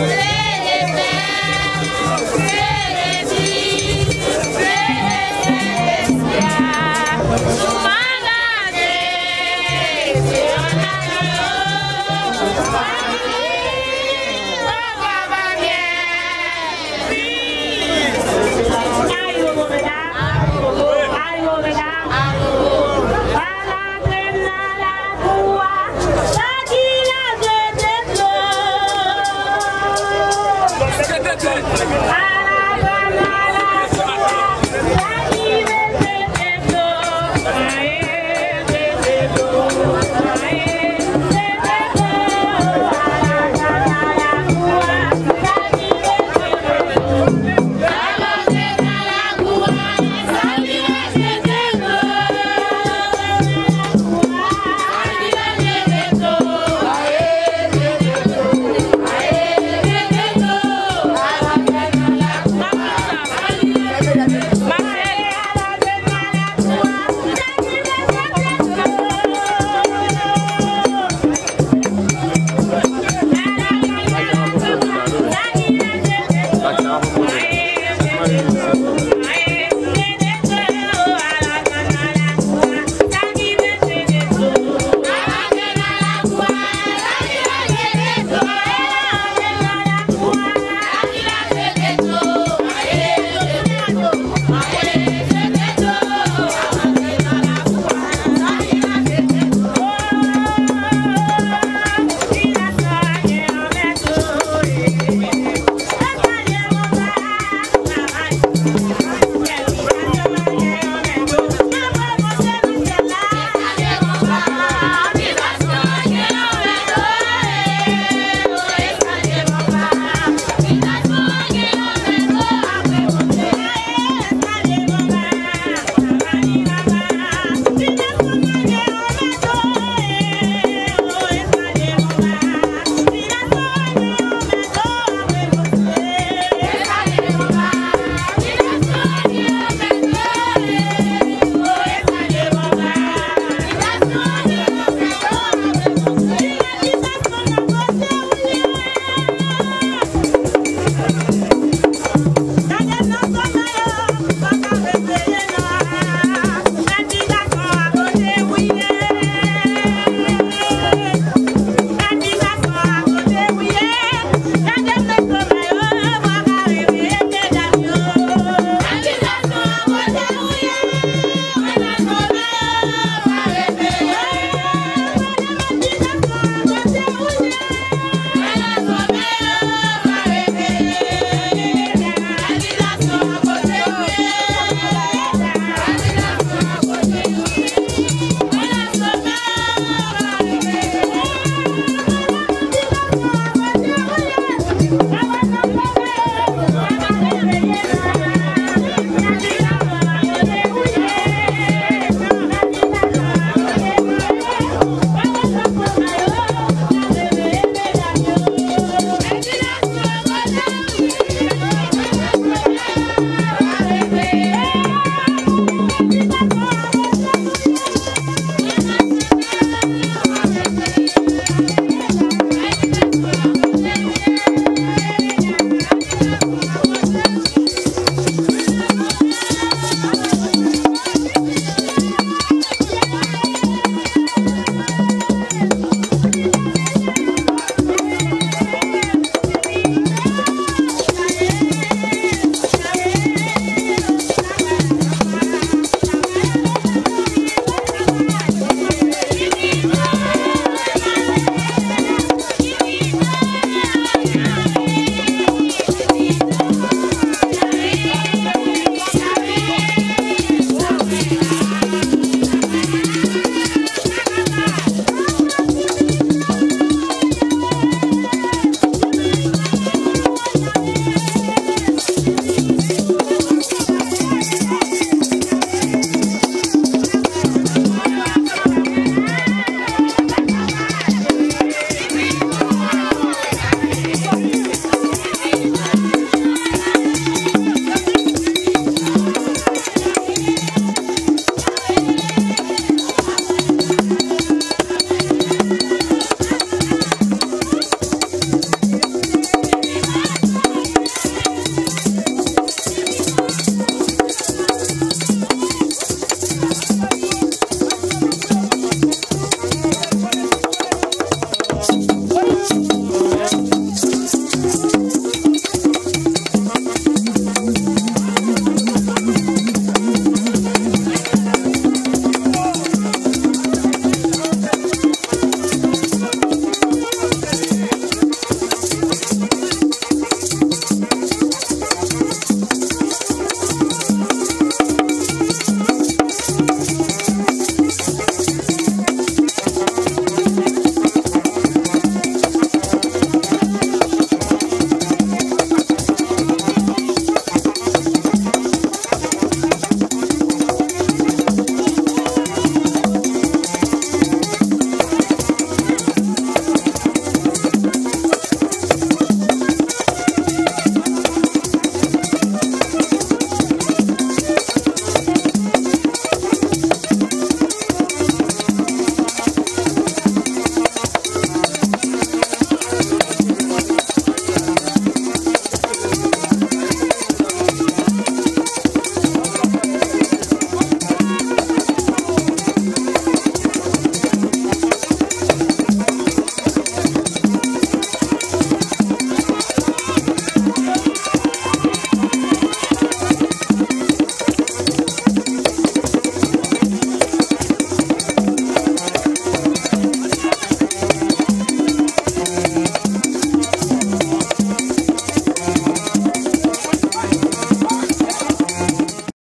Yeah. Monsieur. Ah